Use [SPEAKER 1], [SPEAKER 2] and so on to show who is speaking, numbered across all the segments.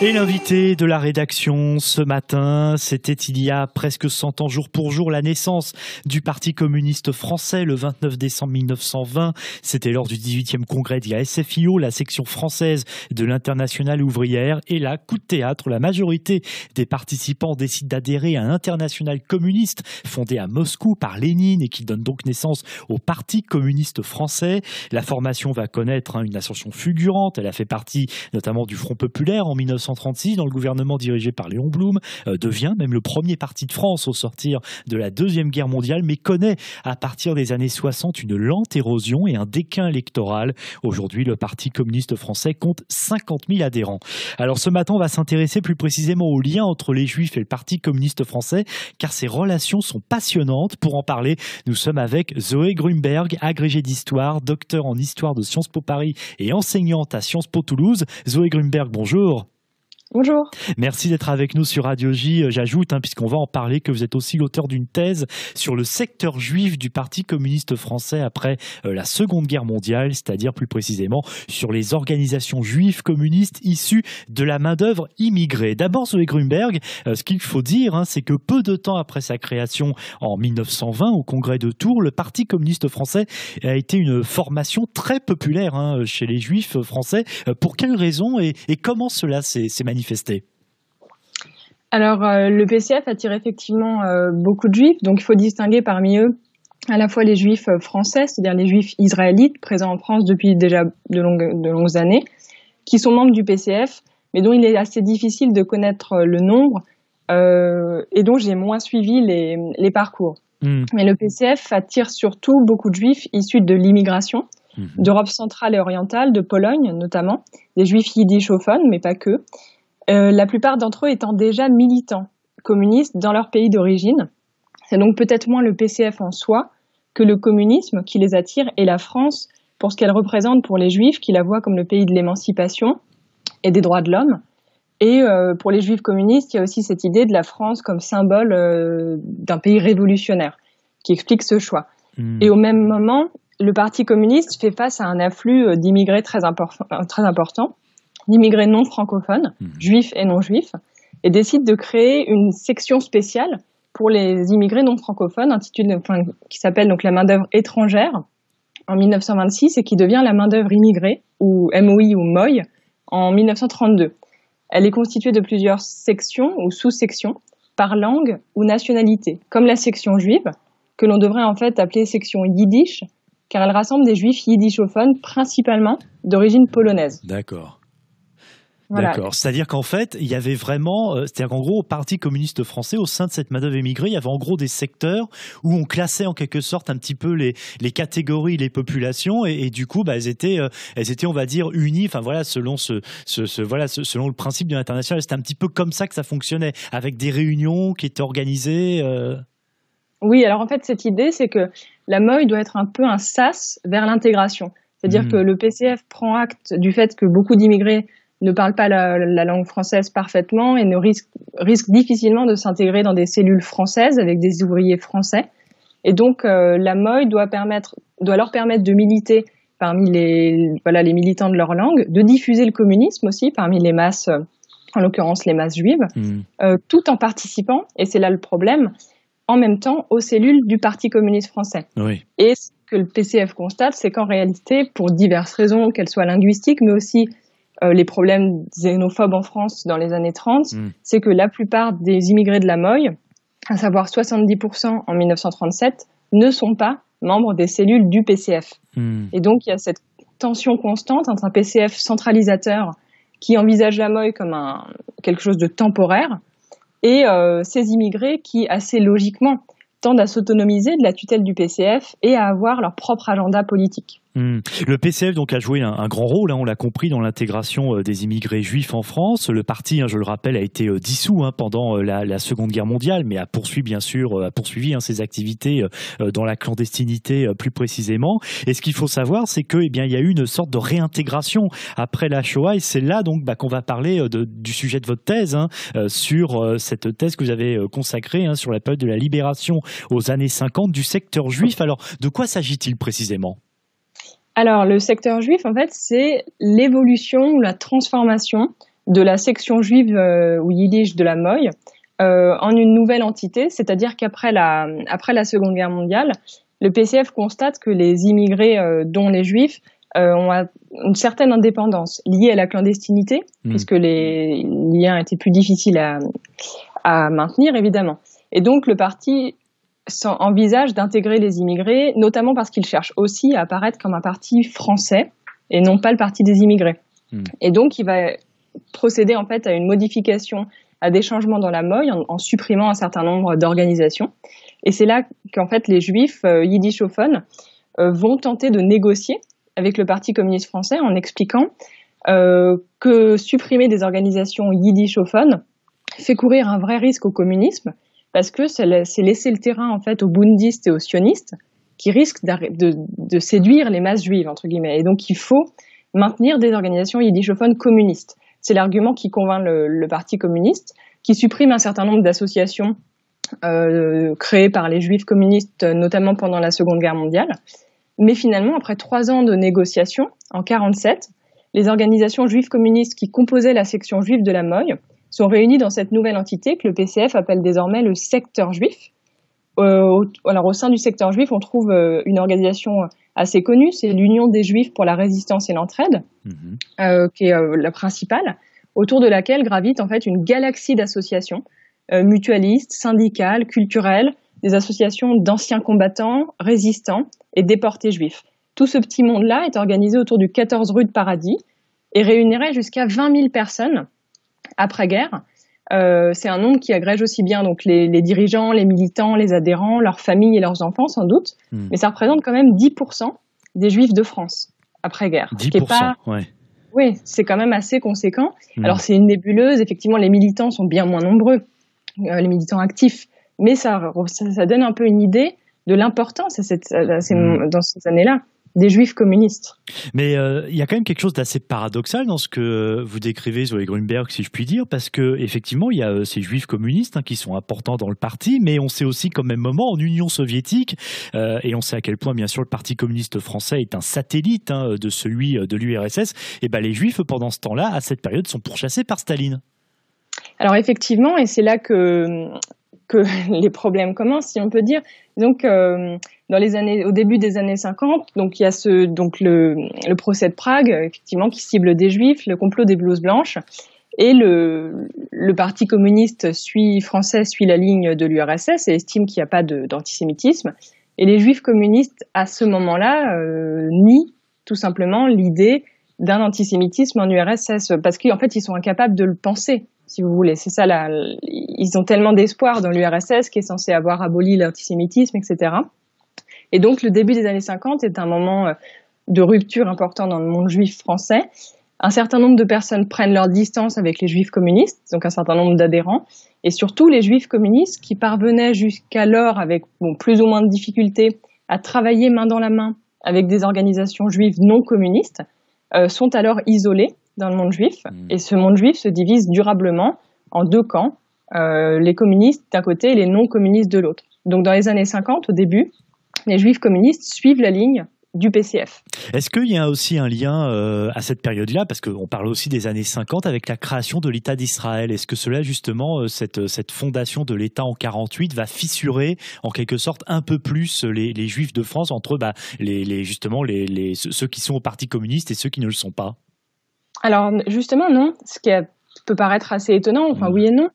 [SPEAKER 1] Et l'invité de la rédaction ce matin, c'était il y a presque 100 ans jour pour jour la naissance du Parti communiste français le 29 décembre 1920. C'était lors du 18e congrès de la SFIO, la section française de l'internationale ouvrière. Et là, coup de théâtre, la majorité des participants décident d'adhérer à un international communiste fondé à Moscou par Lénine et qui donne donc naissance au Parti communiste français. La formation va connaître hein, une ascension fulgurante. Elle a fait partie notamment du Front populaire en 19 1936 dans le gouvernement dirigé par Léon Blum, euh, devient même le premier parti de France au sortir de la Deuxième Guerre mondiale, mais connaît à partir des années 60 une lente érosion et un déclin électoral. Aujourd'hui, le Parti communiste français compte 50 000 adhérents. Alors ce matin, on va s'intéresser plus précisément au lien entre les Juifs et le Parti communiste français, car ces relations sont passionnantes. Pour en parler, nous sommes avec Zoé Grunberg, agrégée d'histoire, docteur en histoire de Sciences Po Paris et enseignante à Sciences Po Toulouse. Zoé Grunberg, bonjour.
[SPEAKER 2] Bonjour.
[SPEAKER 1] Merci d'être avec nous sur Radio J. Euh, j'ajoute, hein, puisqu'on va en parler, que vous êtes aussi l'auteur d'une thèse sur le secteur juif du Parti communiste français après euh, la Seconde Guerre mondiale, c'est-à-dire plus précisément sur les organisations juives communistes issues de la main-d'œuvre immigrée. D'abord, Zoé Grunberg, euh, ce qu'il faut dire, hein, c'est que peu de temps après sa création en 1920 au Congrès de Tours, le Parti communiste français a été une formation très populaire hein, chez les juifs français. Pour quelles raisons et, et comment cela s'est manifesté?
[SPEAKER 2] Alors, euh, le PCF attire effectivement euh, beaucoup de juifs, donc il faut distinguer parmi eux à la fois les juifs euh, français, c'est-à-dire les juifs israélites présents en France depuis déjà de longues, de longues années, qui sont membres du PCF, mais dont il est assez difficile de connaître le nombre et dont j'ai moins suivi les, parcours. Hmm. Mais le PCF attire surtout beaucoup de juifs issus de l'immigration, hmm. d'Europe centrale et orientale, de Pologne notamment, des juifs yiddishophones, mais pas que, euh, la plupart d'entre eux étant déjà militants communistes dans leur pays d'origine. C'est donc peut-être moins le PCF en soi que le communisme qui les attire et la France pour ce qu'elle représente pour les juifs qui la voient comme le pays de l'émancipation et des droits de l'homme. Et euh, pour les juifs communistes, il y a aussi cette idée de la France comme symbole euh, d'un pays révolutionnaire qui explique ce choix. Hmm. Et au même moment, le Parti communiste fait face à un afflux d'immigrés très, très important d'immigrés non francophones, mhm. juifs et non juifs, et décide de créer une section spéciale pour les immigrés non francophones, intitulée, qui s'appelle donc la main-d'œuvre étrangère en 1926 et qui devient la main-d'œuvre immigrée, ou MOI ou MOI, en 1932. Elle est constituée de plusieurs sections ou sous-sections par langue ou nationalité, comme la section juive, que l'on devrait en fait appeler section yiddish, car elle rassemble des juifs yiddishophones principalement d'origine polonaise.
[SPEAKER 1] D'accord. D'accord. C'est-à-dire qu'en fait, il y avait vraiment, euh, c'est-à-dire qu'en gros, au Parti communiste français, au sein de cette main-d'œuvre émigrée, il y avait en gros des secteurs où on classait en quelque sorte un petit peu les, les catégories, les populations, et, du coup, bah, elles étaient, euh, elles étaient, on va dire, unies. Enfin voilà, selon ce, ce, voilà, selon le principe de l'international, c'était un petit peu comme ça que ça fonctionnait, avec des réunions qui étaient organisées. Euh.
[SPEAKER 2] Oui, alors en fait, cette idée, c'est que la MOI doit être un peu un sas vers l'intégration. C'est-à-dire mmh. que le PCF prend acte du fait que beaucoup d'immigrés ne parlent pas la, langue française parfaitement et ne risquent, difficilement de s'intégrer dans des cellules françaises avec des ouvriers français. Et donc, euh, la MOI doit, permettre, doit leur permettre de militer parmi les, voilà, les militants de leur langue, de diffuser le communisme aussi parmi les masses, en l'occurrence les masses juives, mmh. euh, tout en participant, et c'est là le problème, en même temps aux cellules du Parti communiste français.
[SPEAKER 1] Oui.
[SPEAKER 2] Et ce que le PCF constate, c'est qu'en réalité, pour diverses raisons, qu'elles soient linguistiques, mais aussi euh, les problèmes xénophobes en France dans les années 30, mm. c'est que la plupart des immigrés de la Moye, à savoir 70% en 1937, ne sont pas membres des cellules du PCF. Mm. Et donc il y a cette tension constante entre un PCF centralisateur qui envisage la Moye comme un, quelque chose de temporaire et euh, ces immigrés qui, assez logiquement, tendent à s'autonomiser de la tutelle du PCF et à avoir leur propre agenda politique.
[SPEAKER 1] Hmm. Le PCF donc a joué un, grand rôle, hein, on l'a compris, dans l'intégration euh, des immigrés juifs en France. Le parti, hein, je le rappelle, a été euh, dissous hein, pendant euh, la, Seconde Guerre mondiale, mais a poursuivi bien sûr, a poursuivi ses activités dans la clandestinité plus précisément. Et ce qu'il faut savoir, c'est que, eh bien, il y a eu une sorte de réintégration après la Shoah, et c'est là donc bah, qu'on va parler du sujet de votre thèse sur cette thèse que vous avez consacrée sur la période de la libération aux années 50 du secteur juif. Alors, de quoi s'agit-il précisément?
[SPEAKER 2] Alors, le secteur juif, en fait, c'est l'évolution ou la transformation de la section juive ou yiddish de la Moy en une nouvelle entité, c'est-à-dire qu'après la, après la Seconde Guerre mondiale, le PCF constate que les immigrés, dont les juifs, ont une certaine indépendance liée à la clandestinité, mmh. puisque les liens étaient plus difficiles à, à maintenir, évidemment. Et donc, le parti envisage d'intégrer les immigrés, notamment parce qu'il cherche aussi à apparaître comme un parti français et non pas le parti des immigrés. Hmm. Et donc, il va procéder en fait à une modification, à des changements dans la MOI en, supprimant un certain nombre d'organisations. Et c'est là qu'en fait les juifs euh, yiddishophones euh, vont tenter de négocier avec le Parti communiste français en expliquant euh, que supprimer des organisations yiddishophones fait courir un vrai risque au communisme parce que c'est laisser le terrain en fait aux bundistes et aux sionistes qui risquent de, séduire les masses juives entre guillemets. Et donc il faut maintenir des organisations yiddishophones communistes. C'est l'argument qui convainc le, Parti communiste, qui supprime un certain nombre d'associations euh, créées par les juifs communistes, notamment pendant la Seconde Guerre mondiale. Mais finalement, après trois ans de négociations, en 47, les organisations juives communistes qui composaient la section juive de la Moye sont réunis dans cette nouvelle entité que le PCF appelle désormais le secteur juif. Euh, alors au sein du secteur juif, on trouve euh, une organisation assez connue, c'est l'Union des Juifs pour la résistance et l'entraide, mhm. euh, qui est la principale, autour de laquelle gravite en fait une galaxie d'associations mutualistes, syndicales, culturelles, des associations d'anciens combattants, résistants et déportés juifs. Tout ce petit monde-là est organisé autour du 14 rue de Paradis et réunirait jusqu'à 20 000 personnes après-guerre. Euh, c'est un nombre qui agrège aussi bien donc les, dirigeants, les militants, les adhérents, leurs familles et leurs enfants sans doute, hmm. mais ça représente quand même 10% des juifs de France après-guerre.
[SPEAKER 1] 10%, pas... ouais.
[SPEAKER 2] Oui, c'est quand même assez conséquent. Hmm. Alors c'est une nébuleuse, effectivement les militants sont bien moins nombreux, euh, les militants actifs, mais ça, ça, donne un peu une idée de l'importance hmm. dans ces années-là des juifs communistes.
[SPEAKER 1] Mais euh, il y a quand même quelque chose d'assez paradoxal dans ce que vous décrivez, Zoé Grunberg, si je puis dire, parce que effectivement, il y a euh, ces juifs communistes hein, qui sont importants dans le parti, mais on sait aussi qu'au même moment, en Union soviétique, euh, et on sait à quel point, bien sûr, le Parti communiste français est un satellite hein, de celui de l'URSS, et ben les juifs, pendant ce temps-là, à cette période, sont pourchassés par Staline.
[SPEAKER 2] Alors effectivement, et c'est là que que les problèmes commencent, si on peut dire. Donc, euh, dans les années, au début des années 50, donc il y a ce, donc le, le procès de Prague, effectivement, qui cible des Juifs, le complot des blouses blanches, et le, le Parti communiste suit, français suit la ligne de l'URSS et estime qu'il n'y a pas d'antisémitisme. Et les Juifs communistes, à ce moment-là, euh, nient tout simplement l'idée d'un antisémitisme en URSS, parce qu'en fait, ils sont incapables de le penser si vous voulez. C'est ça, là, ils ont tellement d'espoir dans l'URSS qui est censé avoir aboli l'antisémitisme, etc. Et donc, le début des années 50 est un moment euh, de rupture important dans le monde juif français. Un certain nombre de personnes prennent leur distance avec les juifs communistes, donc un certain nombre d'adhérents, et surtout les juifs communistes qui parvenaient jusqu'alors, avec bon, plus ou moins de difficultés, à travailler main dans la main avec des organisations juives non communistes, euh, sont alors isolés dans le monde juif. Hmm. Et ce monde juif se divise durablement en deux camps, euh, les communistes d'un côté et les non-communistes de l'autre. Donc dans les années 50, au début, les juifs communistes suivent la ligne du PCF.
[SPEAKER 1] Est-ce qu'il y a aussi un lien euh, à cette période-là, parce qu'on parle aussi des années 50, avec la création de l'État d'Israël. Est-ce que cela, justement, euh, cette, cette fondation de l'État en 48 va fissurer en quelque sorte un peu plus les, les Juifs de France entre bah, les, les, justement les, les, ceux qui sont au Parti communiste et ceux qui ne le sont pas?
[SPEAKER 2] Alors justement non, ce qui peut paraître assez étonnant, enfin oui et non.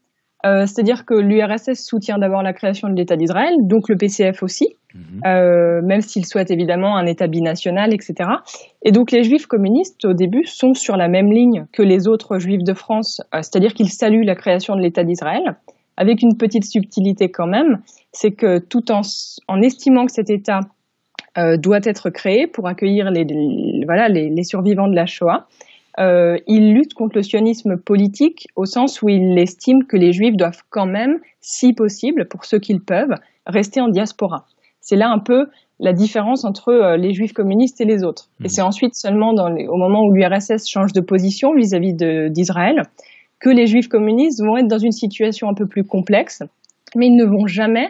[SPEAKER 2] Euh, c'est-à-dire que l'URSS soutient d'abord la création de l'État d'Israël, donc le PCF aussi, mhm. euh, même s'il souhaite évidemment un État binational, etc. Et donc les juifs communistes, au début, sont sur la même ligne que les autres juifs de France, euh, c'est-à-dire qu'ils saluent la création de l'État d'Israël, avec une petite subtilité quand même, c'est que tout en, en estimant que cet État doit être créé pour accueillir les, voilà, les survivants de la Shoah, euh, il lutte contre le sionisme politique au sens où il estime que les juifs doivent quand même, si possible, pour ceux qu'ils peuvent, rester en diaspora. C'est là un peu la différence entre euh, les juifs communistes et les autres. Et mmh. c'est ensuite seulement dans les, au moment où l'URSS change de position vis-à-vis d'Israël que les juifs communistes vont être dans une situation un peu plus complexe, mais ils ne vont jamais,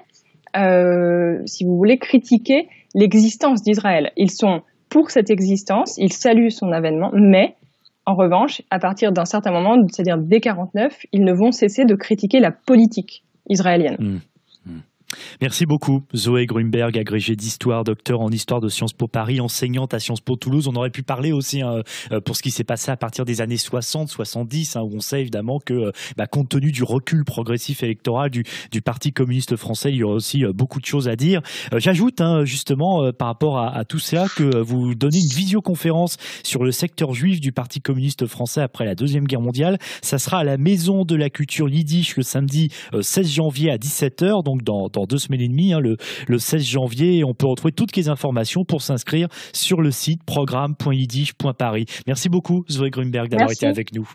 [SPEAKER 2] euh, si vous voulez, critiquer l'existence d'Israël. Ils sont pour cette existence, ils saluent son avènement, mais En revanche, à partir d'un certain moment, c'est-à-dire dès 49, ils ne vont cesser de critiquer la politique israélienne. Mmh.
[SPEAKER 1] Merci beaucoup, Zoé Grunberg, agrégée d'histoire, docteur en histoire de Sciences Po Paris, enseignante à Sciences Po Toulouse. On aurait pu parler aussi hein, euh, pour ce qui s'est passé à partir des années 60, 70, hein, où on sait évidemment que, euh, bah, compte tenu du recul progressif électoral du, Parti communiste français, il y aurait aussi euh, beaucoup de choses à dire. J'ajoute hein, justement par rapport à, tout cela que vous donnez une visioconférence sur le secteur juif du Parti communiste français après la Deuxième Guerre mondiale. Ça sera à la Maison de la Culture Yiddish le samedi 16 janvier à 17h, donc dans deux semaines et demie, hein, le, 16 janvier. on peut retrouver toutes les informations pour s'inscrire sur le site programme.yiddish.paris. Merci beaucoup, Zoé Grunberg, d'avoir été avec nous.